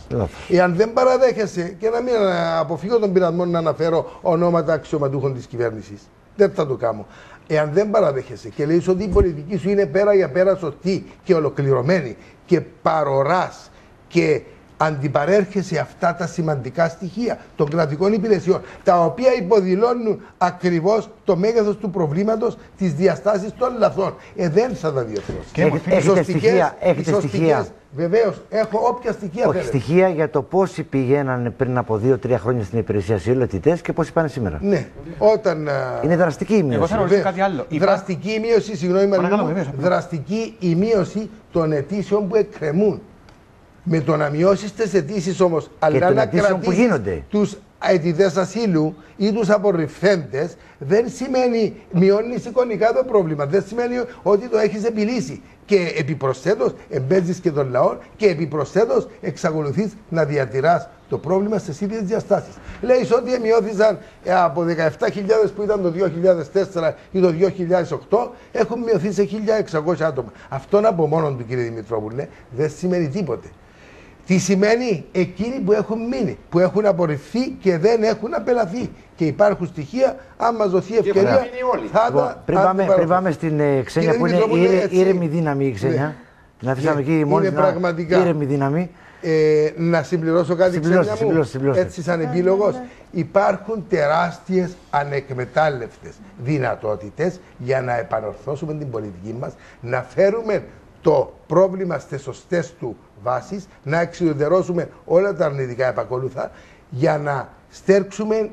Εάν δεν παραδέχεσαι, και να μην αποφύγω τον πειρασμό να αναφέρω ονόματα αξιωματούχων της κυβέρνησης, δεν θα το κάνω. Εάν δεν παραδέχεσαι και λέει ότι η πολιτική σου είναι πέρα για πέρα σωστή και ολοκληρωμένη και παροράς και αντιπαρέρχεσαι αυτά τα σημαντικά στοιχεία των κρατικών υπηρεσιών, τα οποία υποδηλώνουν ακριβώς το μέγεθος του προβλήματος, τι διαστάσει των λαθών. Ε, δεν θα τα διορθώσει. Έχετε στοιχεία. Έχετε στοιχεία. Βεβαίως, έχω όποια στοιχεία Όχι, στοιχεία για το πόσοι πηγαίνανε πριν από δύο-τρία χρόνια στην υπηρεσία συλλογητέ και πόσοι πάνε σήμερα. Ναι. Όταν, Είναι δραστική η μείωση. Εγώ θα ρωτήσω κάτι άλλο. Δραστική η μείωση, συγγνώμη, δραστική η μείωση των αιτήσεων που εκκρεμούν. Με το να μειώσεις τις αιτήσεις όμως, αλλά να κρατήσεις τους αιτητές ασύλου ή τους απορριφθέντες, δεν σημαίνει μειώνεις εικονικά το πρόβλημα. Δεν σημαίνει ότι το έχεις επιλύσει. Και επιπροσθέτως εμπέζεις και τον λαό και επιπροσθέτως εξακολουθείς να διατηράς το πρόβλημα στις ίδιες διαστάσεις. Λέει ότι μειώθησαν ε, από 17.000 που ήταν το 2004 ή το 2008, έχουν μειωθεί σε 1.600 άτομα. Αυτό από μόνο του κύριε Δημητρόπουλε δεν σημαίνει τίποτε. Τι σημαίνει εκείνοι που έχουν μείνει, που έχουν απορριφθεί και δεν έχουν απελαθεί. Και υπάρχουν στοιχεία, αν μα δοθεί ευκαιρία, θα λοιπόν, τα. Πριν πάμε, πριν πάμε στην ε, Ξένια που είναι η ήρεμη δύναμη η Ξένια. Ναι. Την αφήσαμε ναι. εκεί μόνη πραγματικά. Ήρεμη δύναμη. Ε, να συμπληρώσω κάτι ξένια μου. Έτσι σαν επίλογος. Ναι, υπάρχουν τεράστιες ανεκμετάλλευτες δυνατότητες για να επανορθώσουμε την πολιτική μας, να φέρουμε το πρόβλημα στις σωστές του βάσεις, να εξουδερώσουμε όλα τα αρνητικά επακόλουθα για να στέρξουμε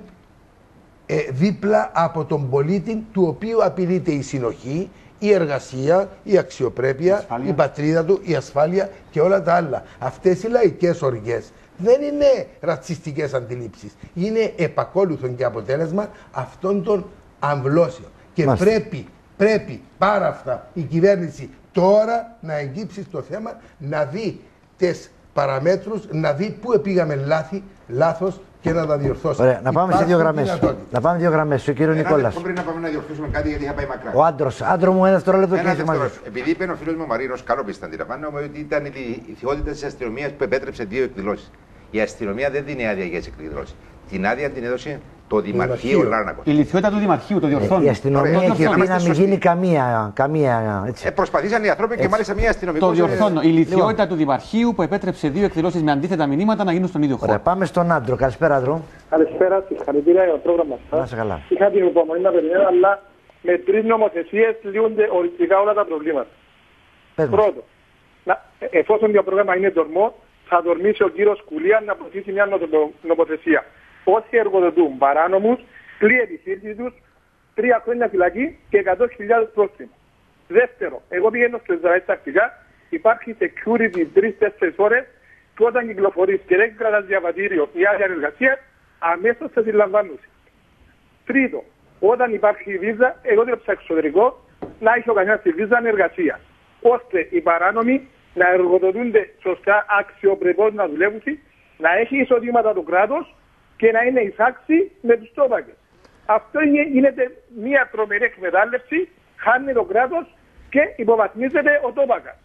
ε, δίπλα από τον πολίτη του οποίου απειλείται η συνοχή, η εργασία, η αξιοπρέπεια, η, πατρίδα του, η ασφάλεια και όλα τα άλλα. Αυτές οι λαϊκές οργές δεν είναι ρατσιστικές αντιλήψεις. Είναι επακόλουθον και αποτέλεσμα αυτών των αμβλώσεων. Και πρέπει, πρέπει πάρα αυτά η κυβέρνηση τώρα να εγκύψει στο θέμα, να δει τις παραμέτρους, να δει πού πήγαμε λάθη, λάθος και να τα διορθώσει. Ωραία, να πάμε σε δύο γραμμές. Να πάμε δύο γραμμές. Ο κύριος Νικόλας. Πριν να πάμε να διορθώσουμε κάτι, γιατί είχα πάει μακρά. Ο άντρος, άντρο μου, ένα δευτερόλεπτο και έτσι μαζί. Επειδή είπε ο φίλος μου Μαρίνος, καλό πίστα αντιλαμβάνομαι ότι ήταν η θειότητα της αστυνομίας που επέτρεψε δύο εκδηλώσεις. Η αστυνομία δεν δίνει άδεια για τις εκδηλώσεις. Την άδεια την έδωσε το Δημαρχείο Λάρνακος. Η λιθιότητα του Δημαρχείου, το διορθώνει. Η αστυνομία έχει πει να μην γίνει καμία. καμία έτσι. Ε, προσπαθήσαν οι άνθρωποι και μάλιστα μια αστυνομική. Το διορθώνω. Η λιθιότητα λοιπόν. του Δημαρχείου που επέτρεψε δύο εκδηλώσεις με αντίθετα μηνύματα να γίνουν στον ίδιο χώρο. πάμε στον άντρο. Καλησπέρα, άντρο. Καλησπέρα, συγχαρητήρια για το πρόγραμμας σας. καλά. Είχα την υπομονή να περιμένω, αλλά με τρεις νομοθεσίες λύονται οριστικά όλα τα προβλήματα. Πρώτο, να, εφόσον το πρόγραμμα είναι τορμό, θα τορμήσει ο κύριος Κουλία να προωθήσει μια νομοθεσία όσοι εργοδοτούν παράνομους, κλεί επιχείρηση τους, τρία χρόνια φυλακή και 100.000 πρόστιμο. Δεύτερο, εγώ πηγαίνω στο Ισραήλ τακτικά, υπάρχει security 3-4 ώρες και όταν κυκλοφορείς και δεν κρατάς διαβατήριο ή άδεια εργασία, αμέσως θα συλλαμβάνουν. Τρίτο, όταν υπάρχει βίζα, εγώ δεν ψάξω εξωτερικό, να έχει ο κανένας τη βίζα εργασία. ώστε οι παράνομοι να εργοδοτούνται σωστά, αξιοπρεπώς να δουλεύουν, να έχει εισοδήματα του κράτος και να είναι εισάξι με τους τόπακες. Αυτό είναι, γίνεται μια τρομερή εκμετάλλευση, χάνει το κράτος και υποβαθμίζεται ο τόπακας.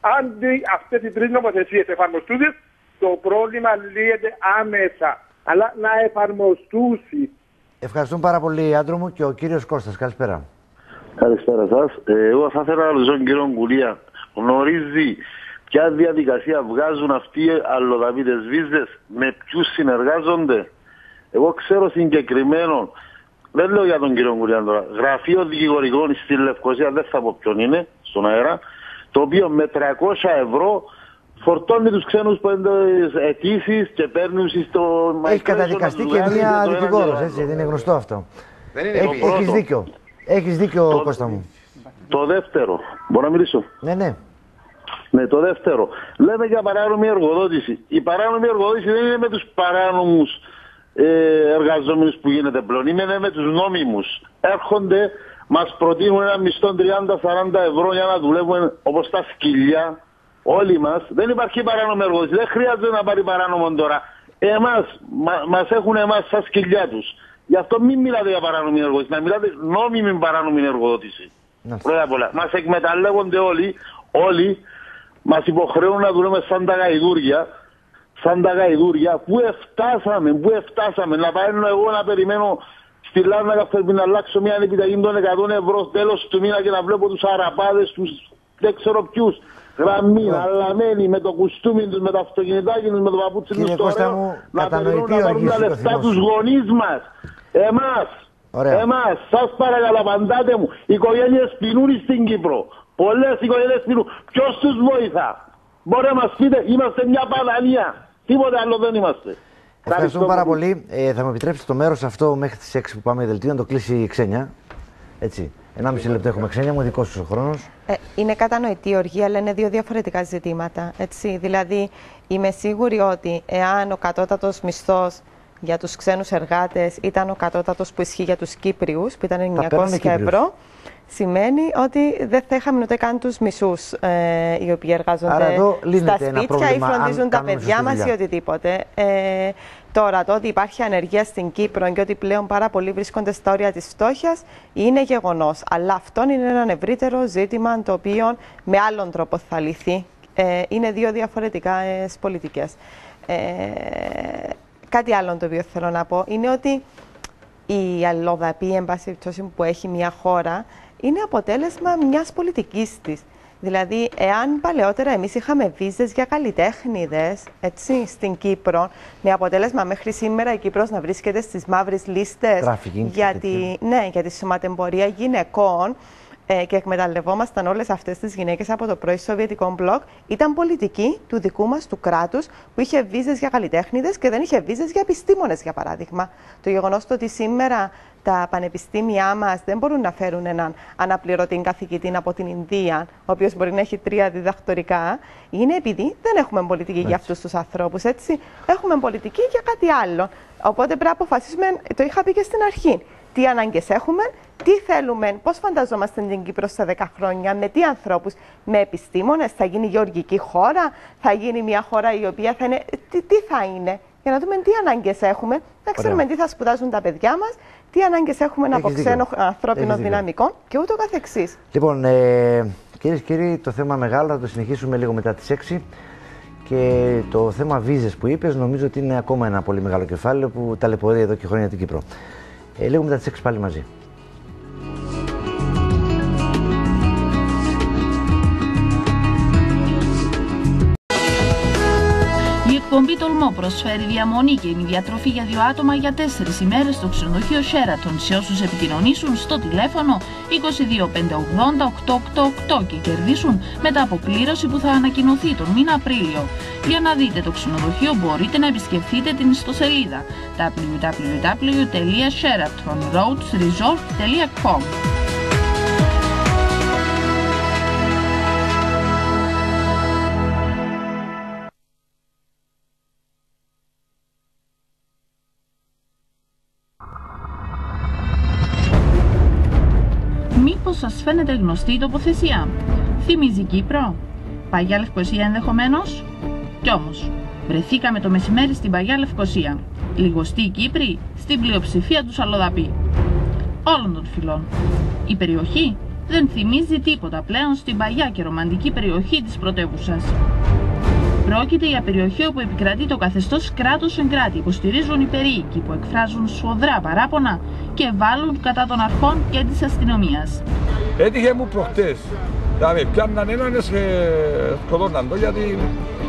Αν αυτές οι τρεις νομοθεσίες εφαρμοστούν, το πρόβλημα λύεται άμεσα. Αλλά να εφαρμοστούν. Ευχαριστούμε πάρα πολύ, άντρο μου, και ο κύριος Κώστας. Καλησπέρα. Καλησπέρα σας. Ε, εγώ θα ήθελα να ρωτήσω τον κύριο Γκουλία. Γνωρίζει ποια διαδικασία βγάζουν αυτοί οι αλλοδαπίτες βίζες, με ποιους συνεργάζονται; Εγώ ξέρω συγκεκριμένο, δεν λέω για τον κύριο Κουλιάν τώρα, γραφείο δικηγορικών στη Λευκοσία, δεν θα πω ποιον είναι, στον αέρα, το οποίο με 300 ευρώ φορτώνει τους ξένους αιτήσεις και παίρνουν στο Έχει καταδικαστεί και μία δικηγόρος, έτσι, δεν είναι γνωστό αυτό. Δεν είναι Έχεις δίκιο. Έχεις δίκιο, το, Κώστα μου. Το δεύτερο. Μπορώ να μιλήσω; Ναι, ναι. Ναι, το δεύτερο. Λέμε για παράνομη εργοδότηση. Η παράνομη εργοδότηση δεν είναι με τους παράνομους ε, εργαζόμενους που γίνεται πλέον. Είναι με τους νόμιμους. Έρχονται, μας προτείνουν ένα μισθό 30-40 ευρώ για να δουλεύουμε όπως τα σκυλιά. Όλοι μας. Δεν υπάρχει παράνομη εργοδότηση. Δεν χρειάζεται να πάρει παράνομο τώρα. Εμάς, μα, μας έχουν εμάς σαν σκυλιά τους. Γι' αυτό μην μιλάτε για παράνομη εργοδότηση. Να μιλάτε νόμιμη παράνομη εργοδότηση. Πρώτα απ' όλα. Μας εκμεταλλεύονται όλοι, όλοι μας υποχρεώνουν να δουλεύουμε σαν τα γαϊδούρια σαν τα γαϊδούρια, πού εφτάσαμε, πού εφτάσαμε, να πάω εγώ να περιμένω στη Λάρνακα πρέπει να αλλάξω μια επιταγή των 100 ευρώ τέλος του μήνα και να βλέπω τους αραπάδες, τους δεν ξέρω ποιους, γραμμή, ναι. αλαμένοι με το κουστούμι τους, με το αυτοκινητάκι τους, με το παπούτσι τους στο ωραίο, να περιμένουν να πάρουν τα λεφτά τους γονείς μας, εμάς, Ωραία. εμάς, σας παρακαλώ απαντάτε μου, οι οικογένειες πεινούν στην Κύπρο, πολλές οικογένειες πεινούν, ποιος τους βοηθά; Μπορεί να μας πείτε, είμαστε μια πανανία. Τίποτε άλλο δεν είμαστε. Ευχαριστούμε πάρα πολύ. Ε, θα μου επιτρέψετε το μέρος αυτό μέχρι τις 6 που πάμε δελτίο να το κλείσει η ξένια. Έτσι. Ένα μισή λεπτό έχουμε ξένια, μου δικός σου ο χρόνος. Ε, είναι κατανοητή η οργή, αλλά είναι δύο διαφορετικά ζητήματα. Έτσι. Δηλαδή, είμαι σίγουρη ότι εάν ο κατώτατος μισθός για τους ξένους εργάτες ήταν ο κατώτατος που ισχύει για τους Κύπριους, που ήταν 900 ευρώ, σημαίνει ότι δεν θα είχαμε ούτε καν τους μισούς ε, οι οποίοι εργάζονται στα σπίτια ή φροντίζουν τα παιδιά μας ή οτιδήποτε. Ε, τώρα, το ότι υπάρχει ανεργία στην Κύπρο και ότι πλέον πάρα πολλοί βρίσκονται στα όρια της φτώχειας είναι γεγονός. Αλλά αυτό είναι ένα ευρύτερο ζήτημα το οποίο με άλλον τρόπο θα λυθεί. Ε, είναι δύο διαφορετικά ε, πολιτικές. Ε, κάτι άλλο το οποίο θέλω να πω είναι ότι η αλλοδαπή, εν πάση που έχει μια χώρα, είναι αποτέλεσμα μιας πολιτικής της. Δηλαδή, εάν παλαιότερα εμείς είχαμε βίζες για καλλιτέχνηδες στην Κύπρο, με αποτέλεσμα μέχρι σήμερα η Κύπρος να βρίσκεται στις μαύρες λίστες για, τη, ναι, για τη σωματεμπορία γυναικών, ε, και εκμεταλλευόμασταν όλες αυτές τις γυναίκες από το πρώην Σοβιετικό μπλοκ ήταν πολιτική του δικού μας του κράτους που είχε βίζες για καλλιτέχνηδες και δεν είχε βίζες για επιστήμονες, για παράδειγμα. Το γεγονός ότι σήμερα τα πανεπιστήμια μας δεν μπορούν να φέρουν έναν αναπληρωτή καθηγητή από την Ινδία, ο οποίος μπορεί να έχει τρία διδακτορικά, είναι επειδή δεν έχουμε πολιτική έτσι. για αυτούς τους ανθρώπους. Έχουμε πολιτική για κάτι άλλο. Οπότε πρέπει να αποφασίσουμε, το είχα πει και στην αρχή, τι ανάγκες έχουμε, τι θέλουμε, πώς φανταζόμαστε την Κύπρο σε 10 χρόνια, με τι ανθρώπους, με επιστήμονες, θα γίνει γεωργική χώρα, θα γίνει μια χώρα η οποία θα είναι. Τι, τι θα είναι, για να δούμε τι ανάγκες έχουμε, να ξέρουμε τι θα σπουδάζουν τα παιδιά μας, τι ανάγκες έχουμε Έχεις από ξένο ανθρώπινο δυναμικό και ούτω καθεξής. Λοιπόν, ε, κυρίες και κύριοι, το θέμα μεγάλο θα το συνεχίσουμε λίγο μετά τις 6. Και το θέμα βίζες που είπες, νομίζω ότι είναι ακόμα ένα πολύ μεγάλο κεφάλαιο που ταλαιπωρεί εδώ και χρόνια την Κύπρο. Ε, λίγο μετά τις 6 πάλι μαζί. Εκπομπή Τολμό προσφέρει διαμονή και διατροφή για δύο άτομα για τέσσερις ημέρες στο ξενοδοχείο Sheraton σε όσους επικοινωνήσουν στο τηλέφωνο 22580 και κερδίσουν μετά από πλήρωση που θα ανακοινωθεί τον μήνα Απρίλιο. Για να δείτε το ξενοδοχείο μπορείτε να επισκεφτείτε την ιστοσελίδα www.sheratonroadsresort.com σας φαίνεται γνωστή η τοποθεσία. Θυμίζει Κύπρο. Παγιά Λευκοσία ενδεχομένως. Κι όμως, βρεθήκαμε το μεσημέρι στην Παγιά Λευκοσία. Λιγοστή Κύπρη στην πλειοψηφία του Σαλοδαπή. Όλων των φυλών. Η περιοχή δεν θυμίζει τίποτα πλέον στην παγιά και ρομαντική περιοχή της πρωτεύουσας. Πρόκειται για περιοχή όπου επικρατεί το καθεστώς κράτο εν κράτη. Υποστηρίζουν οι περίοικοι που εκφράζουν σφοδρά παράπονα και βάλουν κατά των αρχών και της αστυνομίας. Έτυχε μου προχτές. Δηλαδή, πιάνναν έναν σε σκοτώναν το γιατί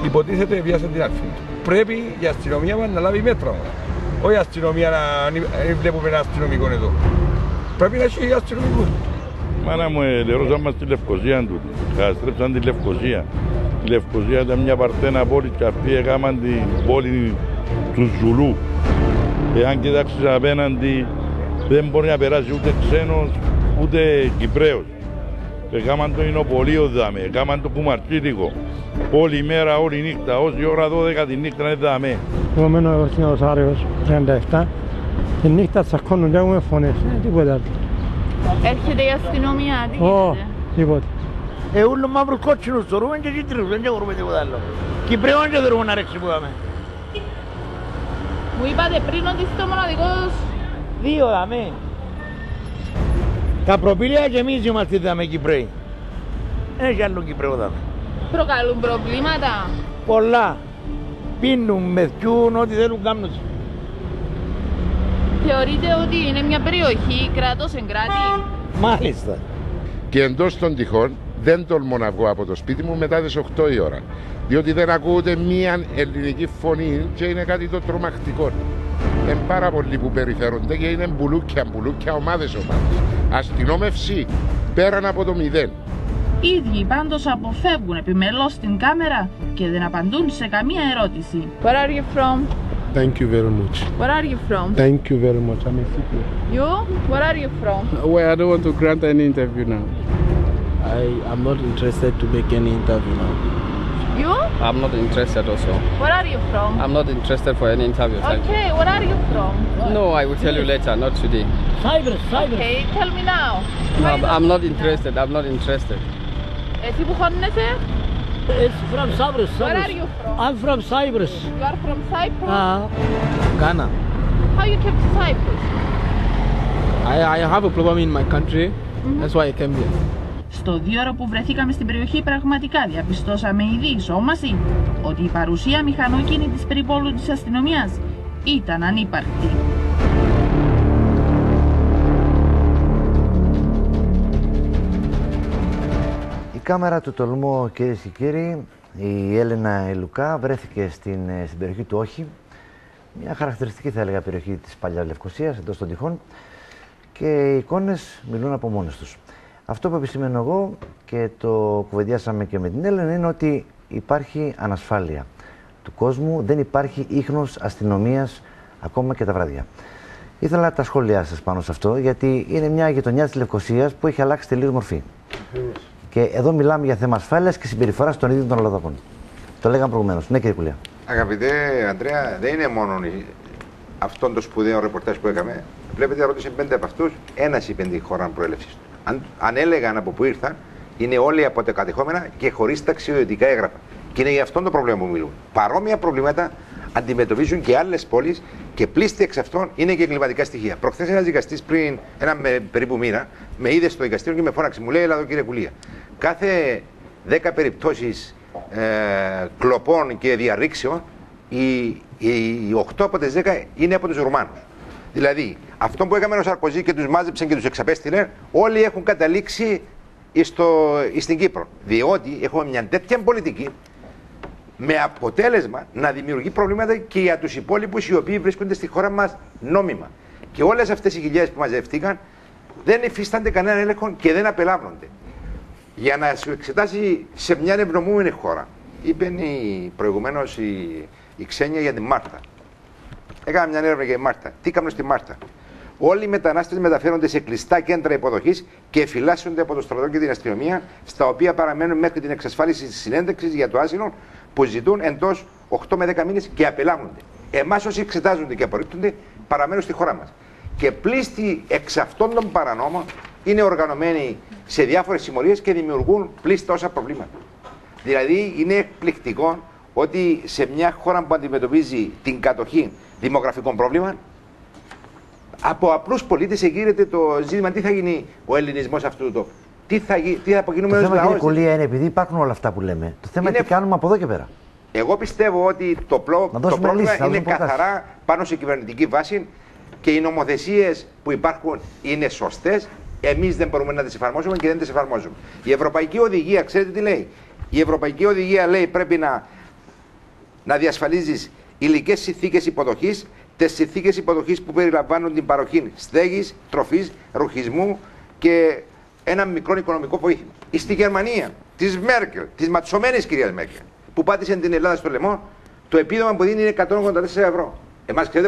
υποτίθεται βιάσε την αρφή Πρέπει η αστυνομία μας να λάβει μέτρα. Όχι η αστυνομία να βλέπουμε ένα αστυνομικό εδώ. Πρέπει να έχει αστυνομικούς. Μάνα μου, ελερώσα μας τη Λευκοσία του. Καταστρέψαν τη Λευκοσία. Η Λευκοσία ήταν μια παρτένα πόλη και αυτοί έκαναν την πόλη τους Ζουλού. Εάν κοιτάξεις απέναντι δεν μπορεί να περάσει ούτε ξένος ούτε Κυπρέος. Έκαναν το Ινοπολείο δάμε, έκαναν το Κουμαρτσίτικο. Όλη μέρα, όλη νύχτα, όση ώρα 12 τη νύχτα είναι δάμε. Εγώ μένω εδώ στην Οσάριος, 37. Τη νύχτα τσακώνουν και έχουμε φωνές, ε, τίποτα άλλο. Έρχεται η αστυνομία, τι γίνεται; τίποτα. Ε, ούλο μαύρους κότσινους θεωρούμε και κίτρινους, δεν μπορούμε τίποτα άλλο. Κυπρέων και θέλουμε να ρέξει που είχαμε. Μου είπατε πριν ότι είστε ο μοναδικός... Δύο δαμε. Τα προπήλαια και εμείς είμαστε δαμε Κυπρέοι. Δεν έχει άλλο Κυπρέο δαμε. Προκαλούν προβλήματα. Πολλά. Πίνουν, μεθιούν, ό,τι θέλουν κάνουν. Θεωρείτε ότι είναι μια περιοχή κράτος εν κράτη; Μάλιστα. Και εντός των τυχών δεν τολμώ να βγω από το σπίτι μου μετά τις 8 η ώρα. Διότι δεν ακούω ούτε μία ελληνική φωνή και είναι κάτι το τρομακτικό. Είναι πάρα πολλοί που περιφέρονται και είναι μπουλούκια, μπουλούκια, ομάδες ομάδες. Αστυνόμευση πέραν από το μηδέν. Οι ίδιοι πάντως αποφεύγουν επιμελώς την κάμερα και δεν απαντούν σε καμία ερώτηση. Where are you from? Thank you very much. Where are you from? Thank you very much. I'm a Cypriot. You? Where are you from? Well, I don't want to grant any interview now. I am not interested to make any interview now. You? I'm not interested also. Where are you from? I'm not interested for any interview. Okay, where are you from? No, I will tell you later, not today. Cyber, cyber. Okay, tell me now. No, I'm, I'm not interested. I'm not interested. It's from Cyprus. Cyprus. Where are you from? I'm from Cyprus. You are from Cyprus? Uh, Ghana. How you came to Cyprus? I, I have a problem in my country. Mm -hmm. That's why I came here. Στο δύο που βρεθήκαμε στην περιοχή πραγματικά διαπιστώσαμε ήδη ισόμαση ότι η παρουσία μηχανοκίνητης περιπόλου της αστυνομίας ήταν ανύπαρκτη. Η κάμερα του τολμού κυρίες και κύριοι, η Έλενα Ελουκά βρέθηκε στην, ε, στην περιοχή του Όχι, μια χαρακτηριστική θα έλεγα περιοχή της παλιάς Λευκοσίας εντός των τυχών και οι εικόνες μιλούν από μόνες τους. Αυτό που επισημαίνω εγώ και το κουβεντιάσαμε και με την Έλληνα είναι ότι υπάρχει ανασφάλεια του κόσμου, δεν υπάρχει ίχνος αστυνομίας ακόμα και τα βράδια. Ήθελα τα σχόλιά σας πάνω σε αυτό, γιατί είναι μια γειτονιά της Λευκοσίας που έχει αλλάξει τελείως μορφή. Και εδώ μιλάμε για θέμα ασφάλειας και συμπεριφορά των ίδιων των Ελλαδαπών. Το λέγαμε προηγουμένως. Ναι, κύριε Κουλιά. Αγαπητέ Αντρέα, δεν είναι μόνο αυτό το σπουδαίο ρεπορτάζ που έκαμε. Βλέπετε, ρώτησε πέντε από αυτούς, ένας είπε τη χώρα προέλευσης του. Αν, αν έλεγαν από πού ήρθαν, είναι όλοι από τα κατεχόμενα και χωρίς ταξιδιωτικά έγγραφα. Και είναι γι' αυτό το πρόβλημα που μιλούν. Παρόμοια προβλήματα αντιμετωπίζουν και άλλες πόλεις και πλήστη εξ αυτών είναι και εγκληματικά στοιχεία. Προχθές ένας δικαστής πριν ένα με, περίπου μήνα με είδε στο δικαστήριο και με φώναξε. Μου λέει: Ελά, κύριε Κουλία. Κάθε 10 περιπτώσεις ε, κλοπών και διαρρήξεων, οι, οι 8 από τις 10 είναι από τους Ρουμάνους. Δηλαδή, αυτό που έκαμε ο Σαρκοζή και τους μάζεψαν και τους εξαπέστειλε, όλοι έχουν καταλήξει στο, στην Κύπρο. Διότι έχουμε μια τέτοια πολιτική με αποτέλεσμα να δημιουργεί προβλήματα και για τους υπόλοιπους οι οποίοι βρίσκονται στη χώρα μας νόμιμα. Και όλες αυτές οι χιλιάδες που μαζεύτηκαν δεν υφίστανται κανένα έλεγχο και δεν απελάβνονται. Για να σου εξετάσει σε μια ευνομούμενη χώρα, είπε προηγουμένως η, η Ξένια για τη Μάρτα. Έκανα μια έρευνα για τη Μάρτα. Τι κάνουν στη Μάρτα; Όλοι οι μετανάστες μεταφέρονται σε κλειστά κέντρα υποδοχής και φυλάσσονται από το στρατό και την αστυνομία, στα οποία παραμένουν μέχρι την εξασφάλιση της συνέντευξης για το άσυλο που ζητούν εντός 8 με 10 μήνες και απελάβονται. Εμάς όσοι εξετάζονται και απορρίπτονται παραμένουν στη χώρα μας. Και πλήστη εξ αυτών των παρανόμων είναι οργανωμένοι σε διάφορες συμμορίες και δημιουργούν πλήστα όσα προβλήματα. Δηλαδή είναι εκπληκτικό ότι σε μια χώρα που αντιμετωπίζει την κατοχή δημογραφικών πρόβλημα, από απλούς πολίτες εγείρεται το ζήτημα τι θα γίνει ο ελληνισμός αυτού του τόπου. Τι θα, τι θα απογίνουμε Το θέμα κύριε Κουλία είναι επειδή υπάρχουν όλα αυτά που λέμε. Το θέμα είναι τι κάνουμε από εδώ και πέρα. Εγώ πιστεύω ότι το, πλό, το πρόβλημα λύση, είναι καθαρά πάνω σε κυβερνητική βάση και οι νομοθεσίες που υπάρχουν είναι σωστές. Εμείς δεν μπορούμε να τις εφαρμόσουμε και δεν τις εφαρμόζουμε. Η Ευρωπαϊκή Οδηγία, ξέρετε τι λέει; Η Ευρωπαϊκή Οδηγία λέει πρέπει να, να διασφαλίζεις υλικές συνθήκες υποδοχής, τις συνθήκες υποδοχής που περιλαμβάνουν την παροχή στέγης, τροφής, ρουχισμού και ένα μικρό οικονομικό βοήθημα. Στη Γερμανία, της Μέρκελ, της ματσωμένης κυρίας Μέρκελ, που πάτησε την Ελλάδα στο λαιμό, το επίδομα που δίνει είναι 184 ευρώ. Εμάς ξέρετε